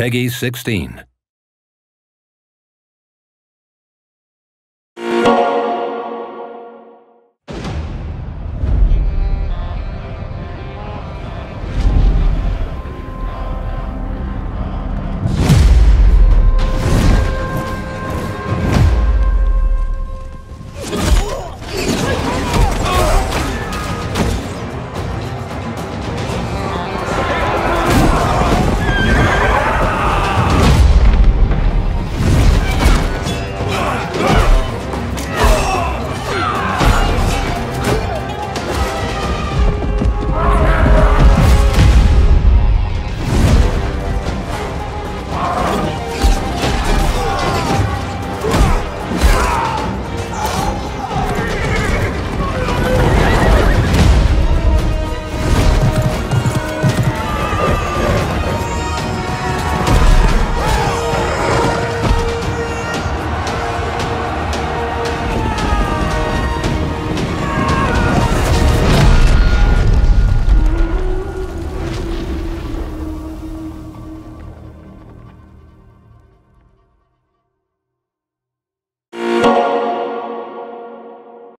Peggy 16.